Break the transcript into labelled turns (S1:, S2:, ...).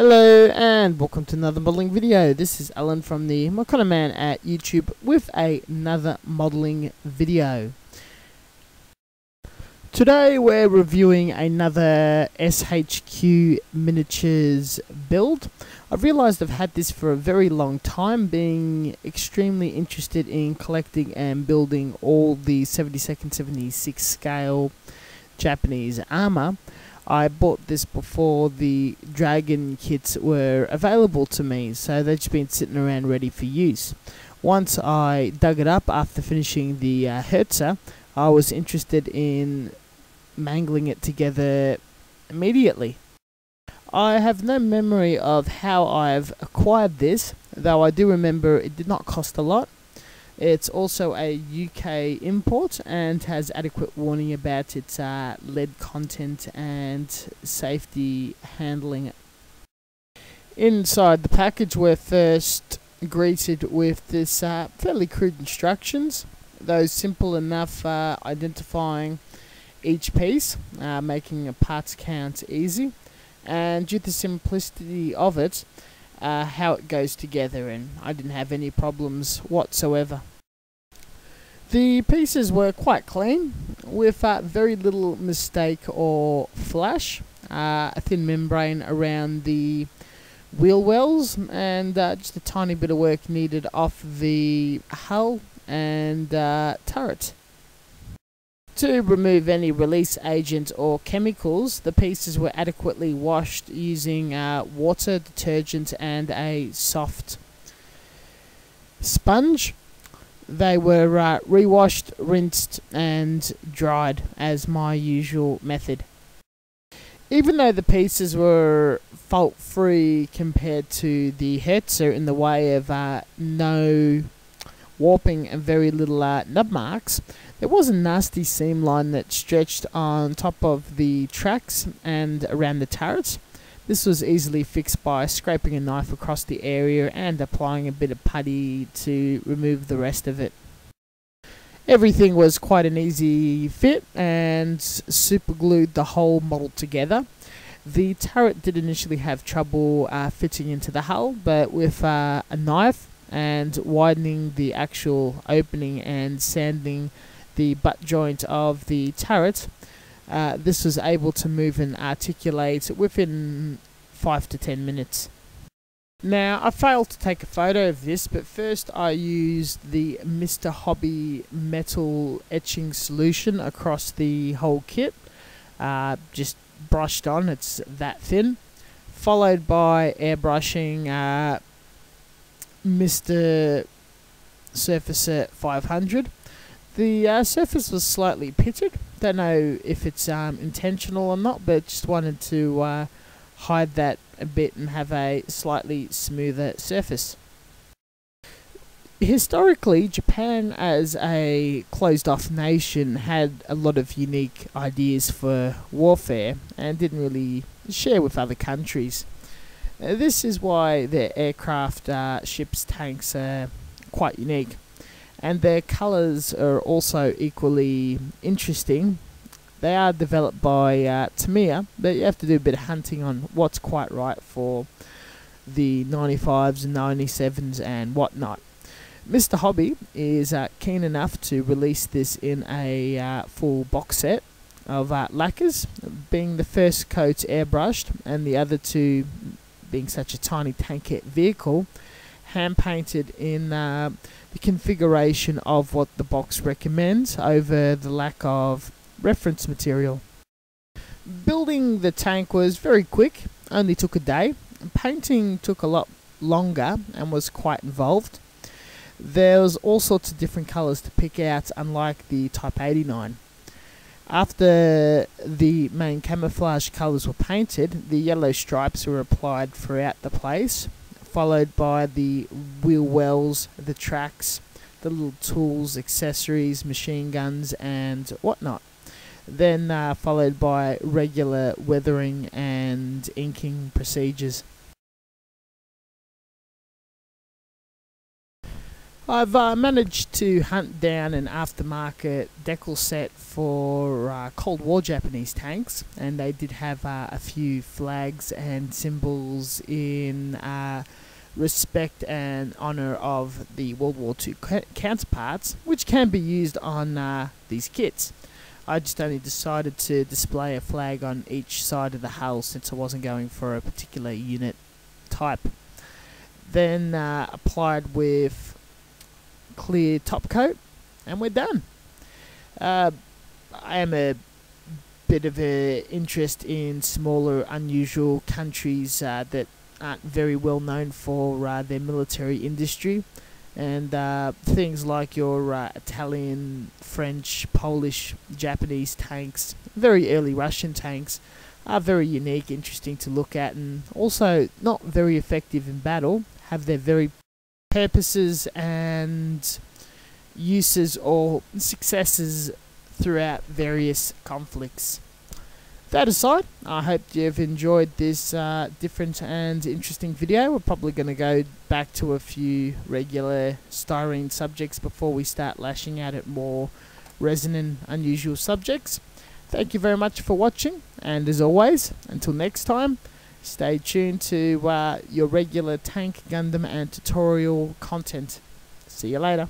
S1: Hello and welcome to another modelling video. This is Alan from the Mokanaman at YouTube with another modelling video. Today we're reviewing another SHQ miniatures build. I've realised I've had this for a very long time, being extremely interested in collecting and building all the 72nd 76 scale Japanese armour. I bought this before the dragon kits were available to me, so they've just been sitting around ready for use. Once I dug it up after finishing the uh, Hetzer, I was interested in mangling it together immediately. I have no memory of how I've acquired this, though I do remember it did not cost a lot. It's also a UK import and has adequate warning about its uh, lead content and safety handling. Inside the package, we're first greeted with this uh, fairly crude instructions, though simple enough uh, identifying each piece, uh, making a parts count easy, and due to the simplicity of it, uh, how it goes together, and I didn't have any problems whatsoever. The pieces were quite clean, with uh, very little mistake or flash. Uh, a thin membrane around the wheel wells, and uh, just a tiny bit of work needed off the hull and uh, turret. To remove any release agent or chemicals, the pieces were adequately washed using uh, water, detergent, and a soft sponge. They were uh, rewashed, rinsed, and dried as my usual method. Even though the pieces were fault free compared to the Hetzer in the way of uh, no warping and very little uh, nub marks, there was a nasty seam line that stretched on top of the tracks and around the turrets. This was easily fixed by scraping a knife across the area and applying a bit of putty to remove the rest of it. Everything was quite an easy fit and super glued the whole model together. The turret did initially have trouble uh, fitting into the hull, but with uh, a knife and widening the actual opening and sanding the butt joint of the turret, uh, this was able to move and articulate within 5 to 10 minutes. Now, I failed to take a photo of this, but first I used the Mr. Hobby metal etching solution across the whole kit. Uh, just brushed on, it's that thin. Followed by airbrushing uh, Mr. Surfacer 500. The uh, surface was slightly pitted. Don't know if it's um, intentional or not, but just wanted to uh, hide that a bit and have a slightly smoother surface. Historically, Japan as a closed off nation had a lot of unique ideas for warfare and didn't really share with other countries. This is why their aircraft, uh, ships, tanks are quite unique and their colours are also equally interesting. They are developed by uh, Tamiya, but you have to do a bit of hunting on what's quite right for the 95s and 97s and whatnot. Mr. Hobby is uh, keen enough to release this in a uh, full box set of uh, lacquers, being the first coat airbrushed and the other two being such a tiny tankette vehicle hand painted in uh, the configuration of what the box recommends over the lack of reference material. Building the tank was very quick, only took a day. Painting took a lot longer and was quite involved. There was all sorts of different colours to pick out, unlike the Type 89. After the main camouflage colours were painted, the yellow stripes were applied throughout the place, followed by the wheel wells, the tracks, the little tools, accessories, machine guns, and whatnot. Then uh, followed by regular weathering and inking procedures. I've uh, managed to hunt down an aftermarket decal set for uh, Cold War Japanese tanks, and they did have uh, a few flags and symbols in uh, respect and honor of the World War II counterparts, which can be used on uh, these kits. I just only decided to display a flag on each side of the hull since I wasn't going for a particular unit type. Then uh, applied with clear top coat and we're done. Uh, I am a bit of a interest in smaller, unusual countries uh, that aren't very well known for uh, their military industry and uh, things like your uh, Italian, French, Polish, Japanese tanks, very early Russian tanks, are very unique, interesting to look at, and also not very effective in battle. Have their very purposes and uses or successes throughout various conflicts that aside, I hope you've enjoyed this uh, different and interesting video. We're probably going to go back to a few regular styrene subjects before we start lashing out at more resonant, unusual subjects. Thank you very much for watching, and as always, until next time, stay tuned to uh, your regular Tank Gundam and tutorial content. See you later.